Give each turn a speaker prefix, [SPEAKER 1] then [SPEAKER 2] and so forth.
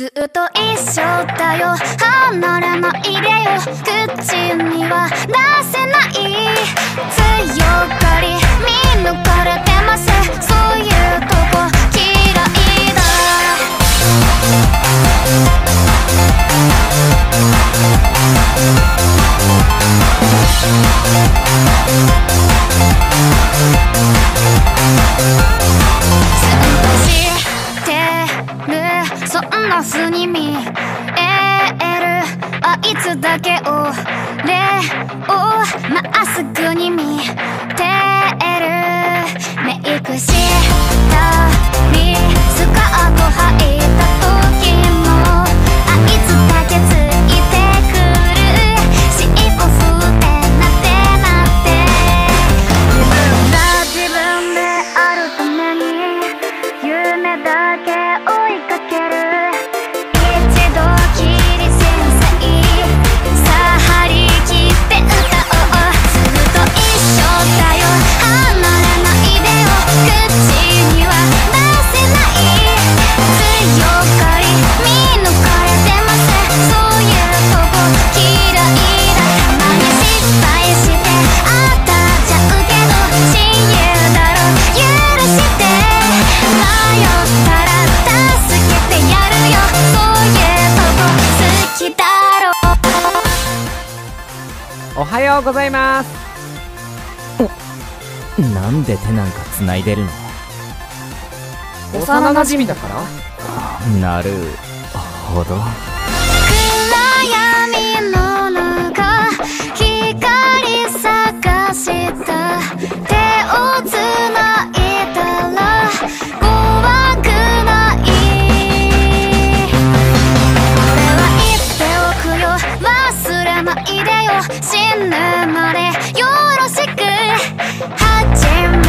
[SPEAKER 1] ずっと一緒だよ。離れないでよ口には出せない。そんな風に見える。あいつだけを礼をまっすぐに見てる。メイクした。りスカート履いて。はよう
[SPEAKER 2] ございます。
[SPEAKER 3] なんで手なんか繋いでるの？
[SPEAKER 2] 幼馴染だから。
[SPEAKER 3] なるほど
[SPEAKER 1] 死ぬまでよろしく。始ま